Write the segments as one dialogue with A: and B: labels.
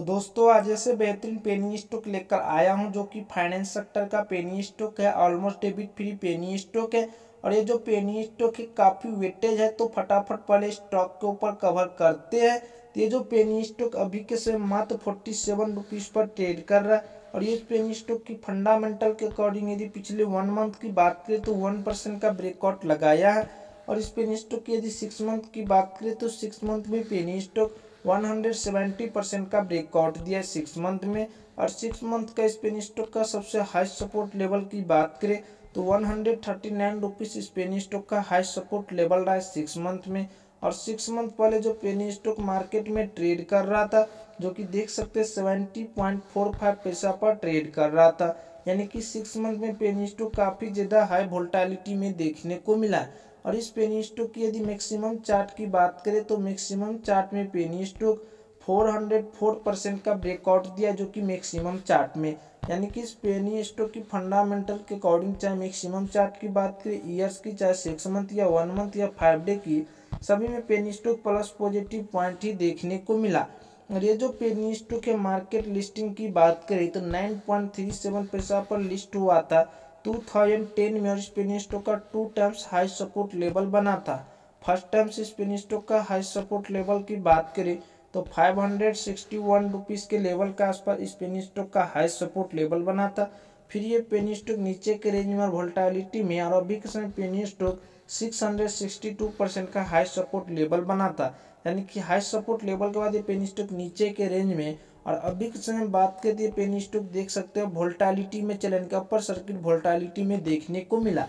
A: तो दोस्तों, आज ऐसे बेहतरीन पेनी स्टॉक लेकर आया हूँ जो कि फाइनेंस सेक्टर का पेनी स्टॉक है almost debit free penny stock है। और ये जो पेनी स्टॉक है, काफ़ी वेटेज है तो फटाफट पहले स्टॉक के ऊपर कवर करते हैं। तो ये जो पेनी स्टॉक अभी के समय मात्र फोर्टी सेवन रुपीज़ पर ट्रेड कर रहा है। और ये पेनी स्टॉक की फंडामेंटल के अकॉर्डिंग यदि पिछले वन मंथ की बात करें तो वन परसेंट का ब्रेकआउट लगाया है। और इस पेनी स्टॉक की यदि सिक्स मंथ की बात करें तो सिक्स मंथ में पेनी स्टॉक 170 परसेंट का ब्रेकआउट दिया है सिक्स मंथ में। और सिक्स मंथ का स्पेन स्टॉक का सबसे हाई सपोर्ट लेवल की बात करें तो one hundred thirty nine rupees Spain stock का हाई सपोर्ट लेवल रहा है सिक्स मंथ में। और सिक्स मंथ पहले जो पेनी स्टॉक मार्केट में ट्रेड कर रहा था, जो कि देख सकते सेवेंटी पॉइंट फोर फाइव पैसा पर ट्रेड कर रहा था, यानी कि सिक्स मंथ में पेनी स्टॉक काफ़ी ज़्यादा हाई वोल्टालिटी में देखने को मिला। और इस पेनी स्टॉक की यदि मैक्सिमम चार्ट की बात करें तो मैक्सिमम चार्ट में पेनी स्टॉक 404 परसेंट का ब्रेकआउट दिया जो कि मैक्सिमम चार्ट में। यानी कि इस पेनी स्टॉक की फंडामेंटल के अकॉर्डिंग चाहे मैक्सिमम चार्ट की बात करें ईयर्स की, चाहे सिक्स मंथ या वन मंथ या फाइव डे की, सभी में penny stock plus positive point ही देखने को मिला। और ये जो पेनी स्टॉक है मार्केट लिस्टिंग की बात करें तो नाइन पॉइंट थ्री सेवन पैसा पर लिस्ट हुआ था। 2010 में और स्टॉक का two times high support level बना था। फ़र्स्ट टाइम से स्पेन स्टॉक का हाई सपोर्ट लेवल की बात करें तो फाइव हंड्रेड के लेवल के आसपास स्पेन स्टॉक का हाई सपोर्ट लेवल बना था। फिर ये पेनी स्टॉक नीचे के रेंज में और वोल्टालिटी में और अभी के समय पेनी स्टॉक 662 परसेंट का हाई सपोर्ट लेवल बना था। यानी कि हाई सपोर्ट लेवल के बाद ये पेनी स्टॉक नीचे के रेंज में और अभी के समय बात करते हैं पेनी स्टॉक देख सकते हो वोल्टालिटी में चलन का अपर सर्किट वोल्टालिटी में देखने को मिला।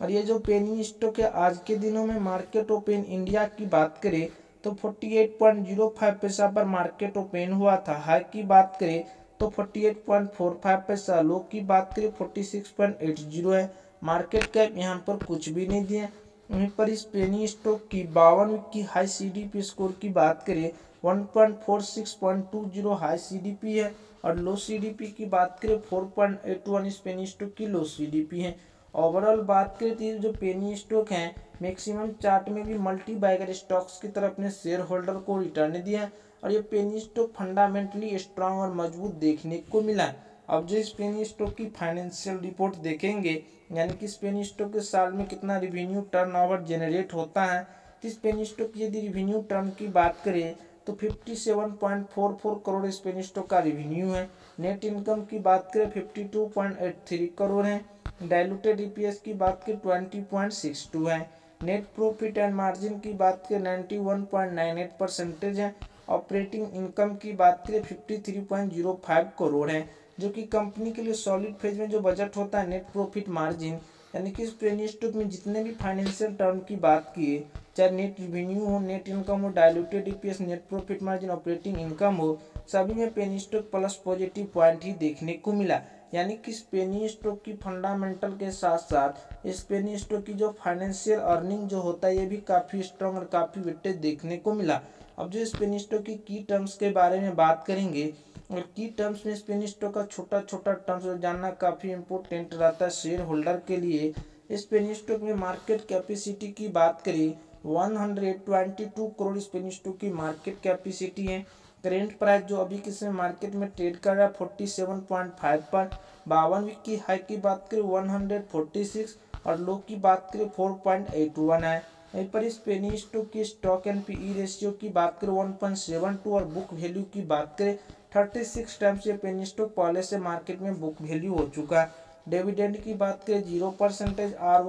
A: और ये जो पेनी स्टॉक है, आज के दिनों में मार्केट ओपन इंडिया की बात करें तो 48.05 पैसा पर मार्केट ओपन हुआ था। हाई की बात करें तो 48.45 पैसा लो की बात करें 46.80 है। मार्केट कैप यहाँ पर कुछ भी नहीं दिया। वहीं पर इस पेनी स्टॉक की बावन की हाई सीडीपी स्कोर की बात करें 1.46.20 हाई सीडीपी है और लो सीडीपी की बात करें 4.81 इस पेनी स्टॉक की लो सीडीपी है। ओवरऑल बात करें तो जो पेनी स्टॉक है मैक्सिमम चार्ट में भी मल्टी बाइगर स्टॉक्स की तरफ़ अपने शेयर होल्डर को रिटर्न दिया और ये पेनी स्टॉक फंडामेंटली स्ट्रांग और मज़बूत देखने को मिला है। अब जो इस पेनी स्टॉक की फाइनेंशियल रिपोर्ट देखेंगे, यानी कि इस पेनी स्टॉक के साल में कितना रिवेन्यू टर्नओवर जनरेट होता है तो इस पेनी स्टॉक यदि रिवेन्यू टर्म की बात करें तो 57.44 करोड़ स्पेनिश स्टॉक का रिवेन्यू है। नेट इनकम की बात करें 52.83 करोड़ है। डायलूटेड ईपीएस की बात करें 20.62 है। नेट प्रॉफिट एंड मार्जिन की बात करें 91.98 परसेंटेज है। ऑपरेटिंग इनकम की बात करें 53.05 करोड़ है। जो कि कंपनी के लिए सॉलिड फ़ेज़ में जो बजट होता है नेट प्रॉफिट मार्जिन यानी कि इस स्टॉक में जितने भी फाइनेंशियल टर्म की बात किए चाहे नेट रिवेन्यू हो नेट इनकम हो diluted EPS net profit margin operating income हो, सभी में penny stock plus positive point ही देखने को मिला। यानी कि पेनी स्टॉक की फंडामेंटल के साथ साथ इस पेनी स्टॉक की जो फाइनेंशियल अर्निंग जो होता है, ये भी काफ़ी स्ट्रॉन्ग और काफ़ी वेटेज देखने को मिला। अब जो इस पेनी स्टॉक की की टर्म्स के बारे में बात करेंगे और की टर्म्स में स्पेन स्टॉक का छोटा छोटा टर्म्स जानना काफ़ी इंपॉर्टेंट रहता है शेयर होल्डर के लिए। स्पेन स्टॉक में मार्केट कैपेसिटी की बात करें 122 करोड़ स्पेन स्टॉक की मार्केट कैपेसिटी है। करेंट प्राइस जो अभी किसी मार्केट में ट्रेड कर रहा है फोर्टी सेवन पॉइंट फाइव पर। बावन वीक की हाई की बात करें वन हंड्रेड फोर्टी सिक्स और लो की बात करें फोर पॉइंट एट वन है। वहीं पर इस स्टॉक की स्टॉक एंड पी रेशियो की बात करें वन पॉइंट सेवन टू और बुक वैल्यू की बात करें थर्टी सिक्स टाइम्स ये पेनी स्टॉक पहले से मार्केट में बुक वैल्यू हो चुका है। डिविडेंड की बात करें, ज़ीरो परसेंटेज आर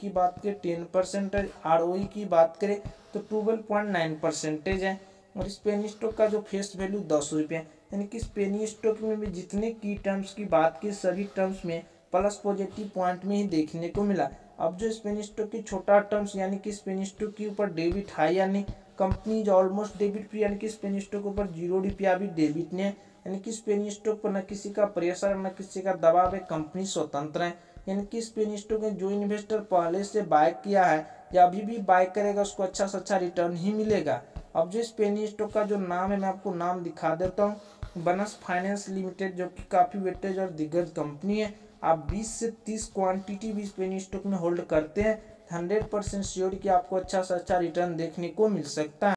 A: की बात करें, टेन परसेंटेज, आरओई की बात करें तो ट्वेल्व पॉइंट नाइन परसेंटेज है। और इस पेनी स्टॉक का जो फेस वैल्यू दस रुपये यानी कि इस पेनी स्टॉक में भी जितने की टर्म्स की बात की, सभी टर्म्स में प्लस पॉजिटिव पॉइंट में ही देखने को मिला। अब जो स्पेन स्टॉक की छोटा टर्म्स, यानी कि स्पेन स्टॉक के ऊपर डेबिट हाई यानी कंपनी जो ऑलमोस्ट डेबिट फ्री यानी कि स्पेन स्टॉक ऊपर ज़ीरो रुपया भी डेबिट ने यानी कि स्पेन स्टॉक पर न किसी का प्रेशर न किसी का दबाव है कंपनी स्वतंत्र है। यानी कि स्पेन स्टॉक में जो इन्वेस्टर पहले से बाय किया है, या अभी भी बाय करेगा, उसको अच्छा से अच्छा रिटर्न ही मिलेगा। अब जो स्पेन स्टॉक का जो नाम है, मैं आपको नाम दिखा देता हूँ। बनस फाइनेंस लिमिटेड जो कि काफ़ी वेटेज और दिग्गज कंपनी है। आप 20 से 30 क्वांटिटी भी स्पेन स्टॉक में होल्ड करते हैं। हंड्रेड परसेंट श्योर कि आपको अच्छा से अच्छा रिटर्न देखने को मिल सकता है।